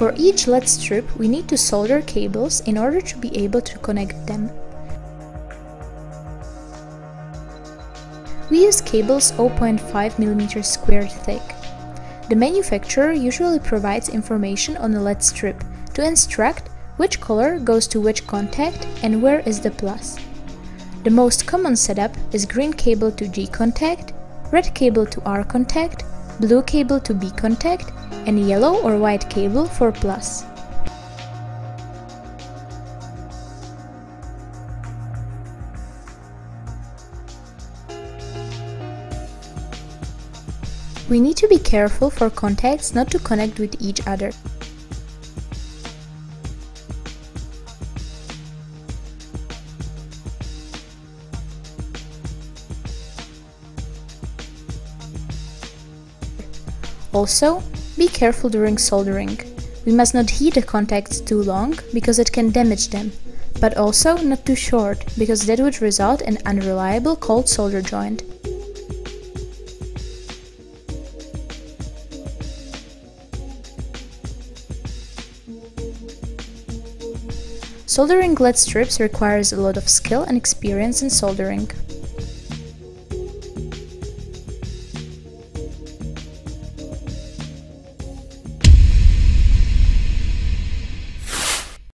For each LED strip, we need to solder cables in order to be able to connect them. We use cables 0.5 mm squared thick. The manufacturer usually provides information on the LED strip to instruct which color goes to which contact and where is the plus. The most common setup is green cable to G contact, red cable to R contact, blue cable to B contact, and yellow or white cable for plus. We need to be careful for contacts not to connect with each other. Also, be careful during soldering. We must not heat the contacts too long, because it can damage them, but also not too short, because that would result in unreliable cold solder joint. Soldering LED strips requires a lot of skill and experience in soldering.